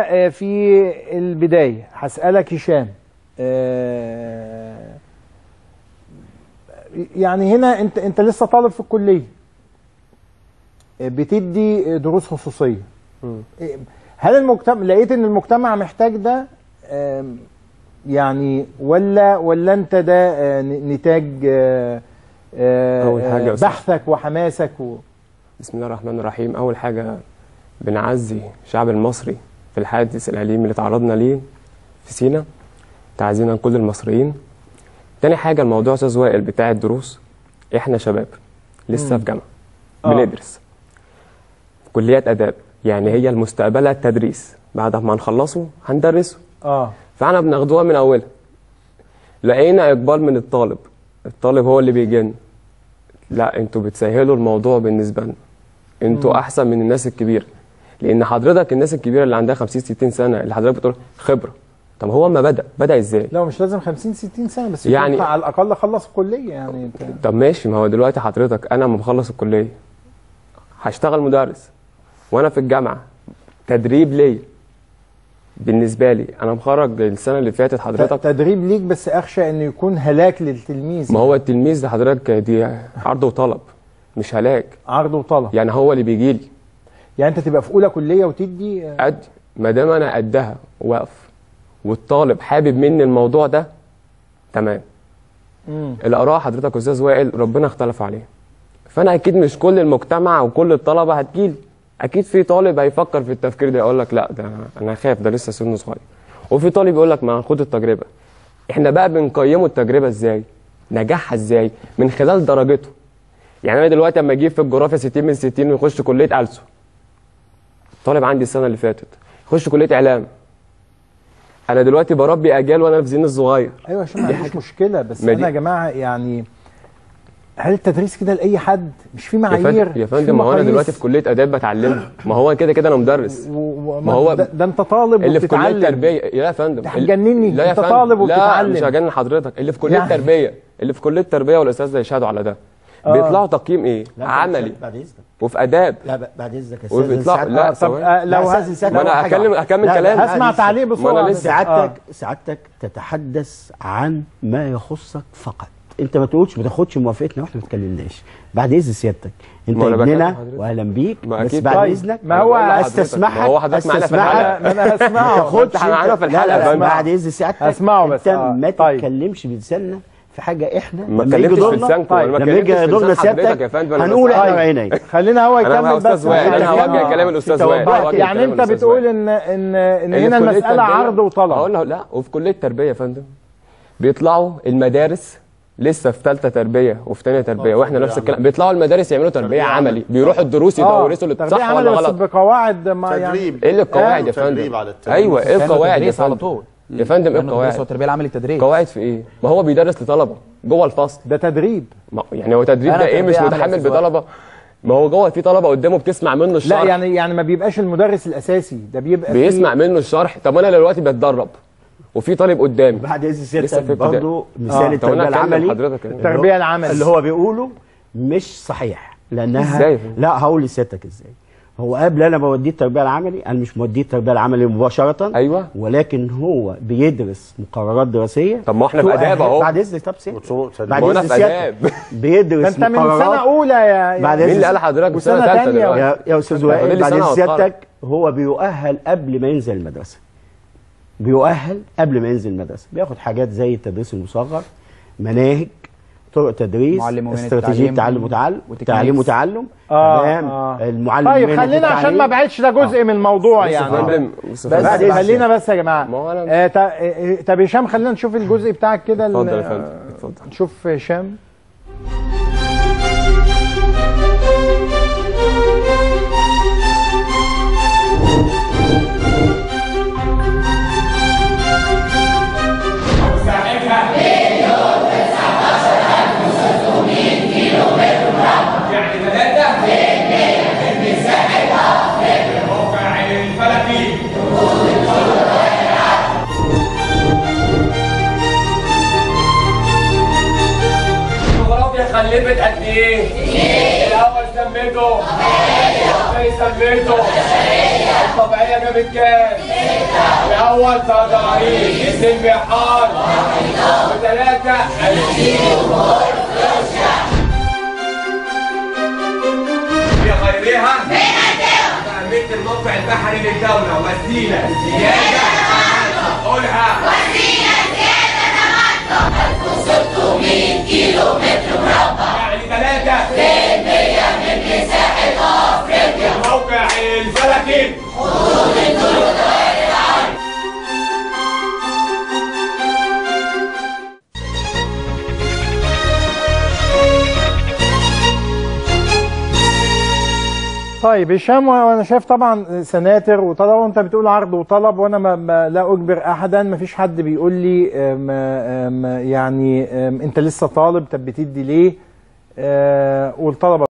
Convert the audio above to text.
آه، في البداية. هسألك هشام آه، يعني هنا انت انت لسه طالب في الكلية آه، بتدي دروس خصوصية. هل المجتمع لقيت إن المجتمع محتاج ده؟ يعني ولا ولا انت ده نتاج أول حاجة. بحثك وحماسك و... بسم الله الرحمن الرحيم. أول حاجة بنعزي الشعب المصري في الحادث الأليم اللي تعرضنا ليه في سينا تعزينا لكل المصريين. تاني حاجة الموضوع أستاذ وائل بتاع الدروس. إحنا شباب لسه مم. في جامعة. آه. بندرس. كليات آداب. يعني هي المستقبلة التدريس. بعد ما نخلصه هندرسه. آه. فإحنا بناخدوها من أولها. لقينا إقبال من الطالب. الطالب هو اللي بيجن. لا أنتوا بتسهلوا الموضوع بالنسبة لنا. أنتوا. أحسن من الناس الكبيرة. لأن حضرتك الناس الكبيره اللي عندها 50 60 سنه اللي حضرتك بتقول خبره. طب هو ما بدأ؟ بدأ إزاي؟ لا مش لازم 50 60 سنة بس يعني- على الأقل خلص الكليه يعني. انت طب ماشي ما هو دلوقتي حضرتك أنا لما بخلص الكلية هشتغل مدرس وأنا في الجامعة تدريب ليا. بالنسبة لي أنا مخرج السنة اللي فاتت حضرتك. تدريب ليك بس أخشى إنه يكون هلاك للتلميذ. ما هو التلميذ ده حضرتك دي عرض وطلب مش هلاك. عرض وطلب. يعني هو اللي بيجي لي يعني انت تبقى في اولى كلية وتدي آه، قد ما دام أنا قدها وأقف والطالب حابب مني الموضوع ده تمام. مم. الاراء حضرتك أستاذ وائل ربنا اختلف عليها فأنا أكيد مش كل المجتمع وكل الطلبة هتجيلي أكيد في طالب هيفكر في التفكير ده يقول لك لا ده أنا خايف ده لسه سنه صغير. وفي طالب يقول لك ما خد التجربة. إحنا بقى بنقيمه التجربة إزاي؟ نجاحها إزاي؟ من خلال درجته. يعني أنا دلوقتي أما أجيب في الجغرافيا 60 من 60 ويخش كلية ألسو. طالب عندي السنة اللي فاتت. يخش كلية إعلام. أنا دلوقتي بربي اجيال وأنا في سن الصغير. أيوه عشان ما عنديش مشكلة بس أنا يا جماعة يعني هل التدريس كده لأي حد؟ مش في معايير يا فندم ما هو أنا؟ دلوقتي في كلية آداب بتعلمها. ما هو كده كده أنا مدرس. ما هو ده, ده أنت طالب اللي في كلية وبتتعلم. تربية. يا فندم ده هتجنني، لا يا أنت. طالب لا وبتتعلم. مش هجنن حضرتك. اللي في كلية يعني- تربية اللي في كلية تربية والأستاذ ده يشهدوا على ده. آه. بيطلعوا تقييم إيه عملي بعد إذنك وفي آداب لا بعد إذنك يا سعادتك- لا طب. آه، لو أستاذ سعادتك حاجة هكلم- لا، كلام. لا، هسمع تعليق. بسرعة. لسه سعادتك سعادتك تتحدث عن ما يخصك فقط أنت ما تقولش ما تاخدش موافقتنا وإحنا ما اتكلمناش بعد إذن سيادتك أنت ابننا. وأهلا بيك بس بعد طبعاً. إذنك ما هو استسمحك ما هو حضرتك معانا في الحلقة. ما أنا هسمعه ما تاخدش معانا في فندم. بعد إذن سيادتك هسمعه بس، أنت آه. ما طيب. تتكلمش بلساننا في حاجة إحنا ما اتكلمتش في دورنا لسانكم، ما لما يجي اتكلمتش في دورنا سيادتك فندم، هنقول بس- إحنا طيب. راينا إيه خلينا هو يكمل بس. أنا هوجه كده- كلام الأستاذ وائل يعني أنت بتقول. ان ان إن هنا المسألة عرض وطلب. هقول له لا وفي كلية تربية يا فندم. بيطلعوا المدارس لسه في ثالثه تربية وفي ثانية تربية وإحنا نفس الكلام. بيطلعوا المدارس يعملوا تربية عملي. بيروحوا الدروس يدرسوا اللي صح ولا بس غلط. بقواعد ما يعني تدريب. إيه القواعد يا فندم. أيوه إيه القواعد يا تدريس على فندم؟ طول. يا فندم إيه القواعد. والتربيه العملي تدريس قواعد في إيه؟ ما هو بيدرس لطلبة جوه الفصل. ده تدريب. ما- يعني هو تدريب ده إيه؟ مش متحمل. بطلبة. ما هو جوه في طلبة قدامه بتسمع منه لا الشرح. يعني يعني ما بيبقاش المدرس الأساسي. ده بيبقى بيسمع فيه منه الشرح. طب أنا دلوقتي بتدرب. وفي طالب قدامي. بعد إذن سيادتك. برضه آه. مثال التربية العملي. التربيه العملي اللي هو بيقوله مش صحيح. لانها إزاي؟ لا هقول لسيادتك إزاي. هو قبل أنا بوديه التربية العملي أنا مش موديه التربية العملي مباشرة أيوه. ولكن هو بيدرس مقررات دراسية. طب ما إحنا في آداب أهو. بعد اذنك طب تدريب. بعد إذن في. ده بيدرس أنت من سنة أولى يا بعد مين اللي قال حضرتك وسنة بسنه ثالثه يا يا أستاذ وائل بعد اذن. سيادتك هو بيؤهل قبل ما ينزل المدرسة. بيؤهل قبل ما ينزل المدرسة. بياخد حاجات زي التدريس المصغر مناهج طرق تدريس معلم استراتيجية تعلم وتعلم. تعليم وتعلم آه، تمام آه. المعلم طيب خلينا عشان. ما بعدش ده جزء من الموضوع يعني يا بس. بعد خلينا بس يا جماعة آه تا- آه، طب هشام خلينا نشوف الجزء بتاعك كده اتفضل يا فندم آه، اتفضل نشوف هشام سلفت قد إيه؟, إيه. الأول سميته الثاني إيه. سميته إيه. الطبيعية جابت كام؟ الأول 40 السلبي حار وثلاثه في غيرها تأمين الموقع البحري للدولة. وسيلة زيادة قولها. وسيلة زيادة تمدد 1600 طيب هشام وأنا شايف طبعا سناتر وطلب وأنت بتقول عرض وطلب وأنا ما ما لا أجبر احدا ما فيش حد بيقول لي أم يعني أنت لسه طالب طب بتدي ليه؟ أه والطلبه